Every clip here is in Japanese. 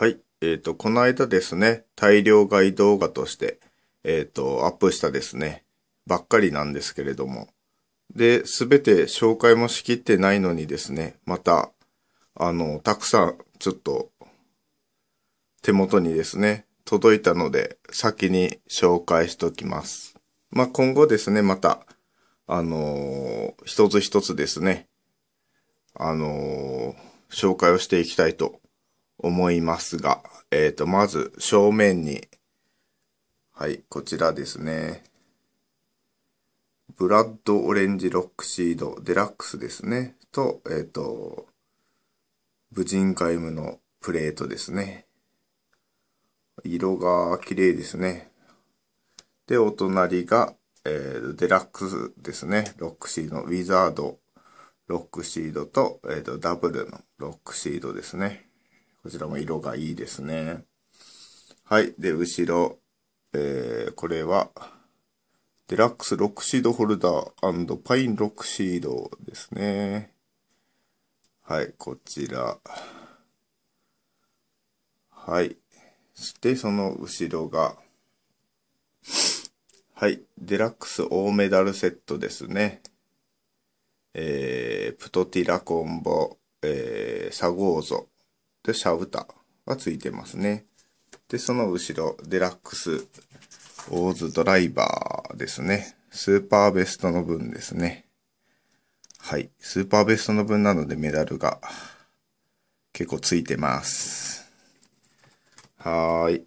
はい。えっ、と、この間ですね、大量買い動画として、えっ、と、アップしたですね、ばっかりなんですけれども。で、すべて紹介もしきってないのにですね、また、あの、たくさん、ちょっと、手元にですね、届いたので、先に紹介しときます。まあ、今後ですね、また、あのー一つ一つですね、あのー紹介をしていきたいと思いますが、えっ、と、まず、正面に、はい、こちらですね。ブラッドオレンジロックシードデラックスですね。と、えっ、と、ブジンガイムのプレートですね。色が綺麗ですね。で、お隣が、えーデラックスですね。ロックシード、ウィザード、ロックシードと、えっ、と、ダブルのロックシードですね。こちらも色がいいですね。はい。で、後ろ、えー、これは、デラックスロックシードホルダーパインロックシードですね。はい、こちら。はい。そして、その後ろが、はい、デラックス大メダルセットですね。えー、プトティラコンボ、えー、サゴーゾ、で、シャウタがついてますね。で、その後ろ、デラックス、オーズドライバーですね。スーパーベストの分ですね。はい。スーパーベストの分なのでメダルが結構ついてます。はーい。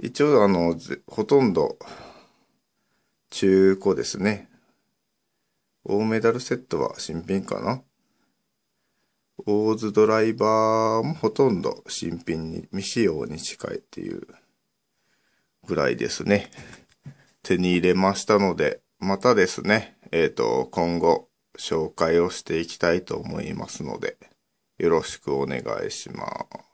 一応あの、ほとんど中古ですね。大メダルセットは新品かな？オーズドライバーもほとんど新品に、未使用に近いっていうぐらいですね。手に入れましたので、またですね、えっ、と、今後紹介をしていきたいと思いますので、よろしくお願いします。